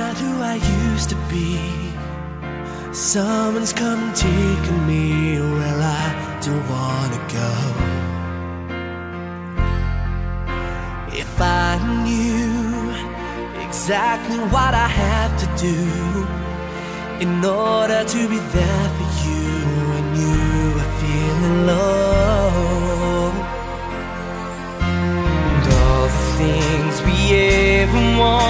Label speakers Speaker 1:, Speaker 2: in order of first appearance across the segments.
Speaker 1: not who I used to be. Someone's come and taken me where I don't wanna go. If I knew exactly what I have to do in order to be there for you when you are feeling low, and all the things we ever wanted.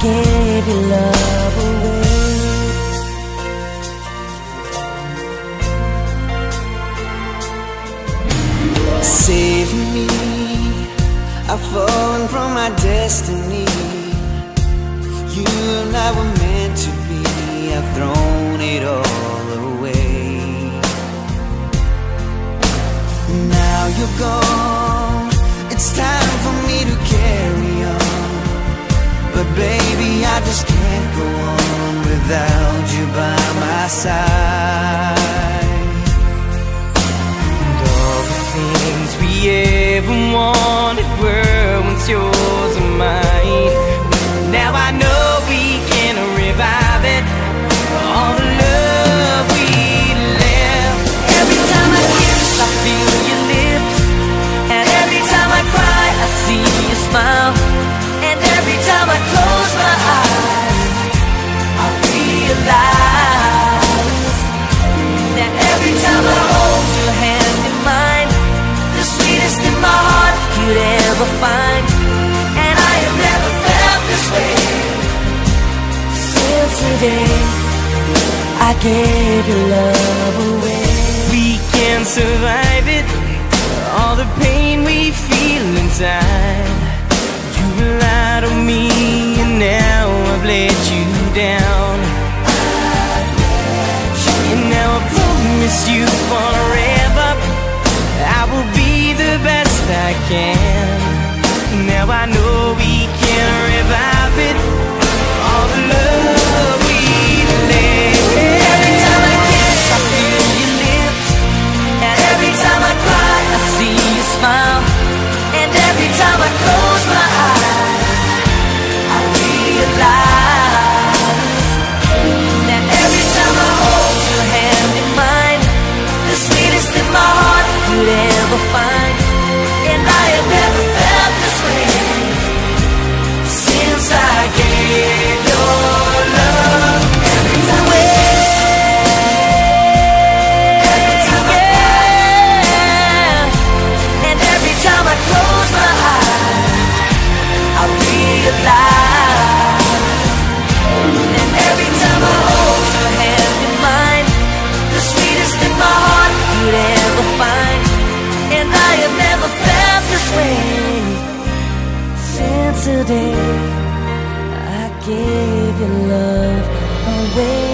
Speaker 1: gave your love away. Save me. I've fallen from my destiny. You and I were meant to be. I've thrown it all away. Now you're gone. It's time for me to carry on. But baby just can't go on without you by my side. gave your love away. We can survive it, all the pain we feel inside. You relied on me, and now I've let you down. your love away.